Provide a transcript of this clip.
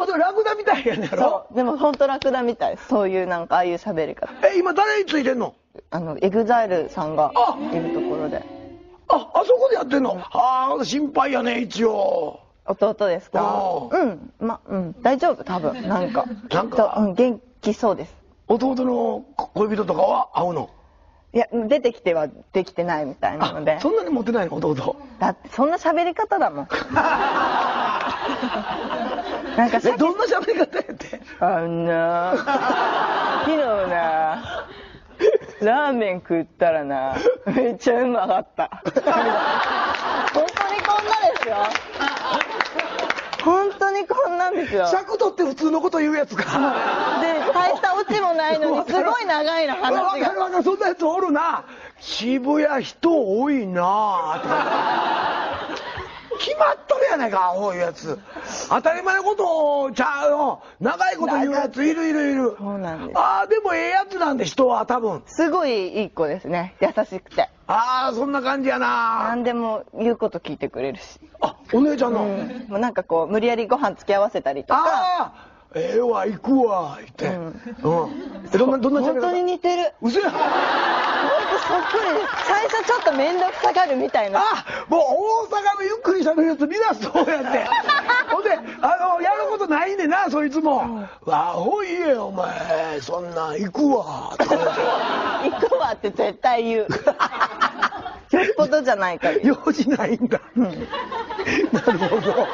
ほどラクダみたいやねやろ？そう。でも本当ラクダみたい。そういうなんかああいう喋り方。え、今誰についてんの？あの、エグザイルさんがあいるところで。あ、あそこでやってんの？ああ、心配やね、一応。弟ですか？うん。ま、うん。大丈夫、多分。なんか。なんかうん、元気そうです。弟の恋人とかは会うの？いや、出てきてはできてないみたいなのであ、。そんなに持ってないの弟？だって、そんな喋り方だもん。なんかさえ、どんな喋り方やって。あんな、昨日な、ラーメン食ったらな、めっちゃうまかった。本当にこんなですよ。本当にこんなんですよ。尺取って普通のこと言うやつか。で、大したオチもないのに、すごい長いのわ話が。かるわかる、そんなやつおるな。渋谷人多いなぁとか。決まっとるやないか、アホいうやつ。当たり前のことをちゃうよ。長いこと言うやついるいるいる。そうなんですああ、でもええやつなんで、人は多分。すごいいい子ですね。優しくて。ああ、そんな感じやな何でも言うこと聞いてくれるし。あ、お姉ちゃんの。うん。もうなんかこう、無理やりご飯付き合わせたりとか。ああ、ええわ、行くわ、言って。うん。え、どんな、どんな本当に似てる。嘘や。そっくりです。最初ちょっと面倒くさがるみたいな。あもう大阪のゆっくり喋るやつみんなそうやって。ほんで、あの、やることないねんな、そいつも。わあ、ほいえ、お前、そんなん行くわ、とか言って行くわって絶対言う。よっぽどじゃないかぎり。用事ないんだ。なるほど。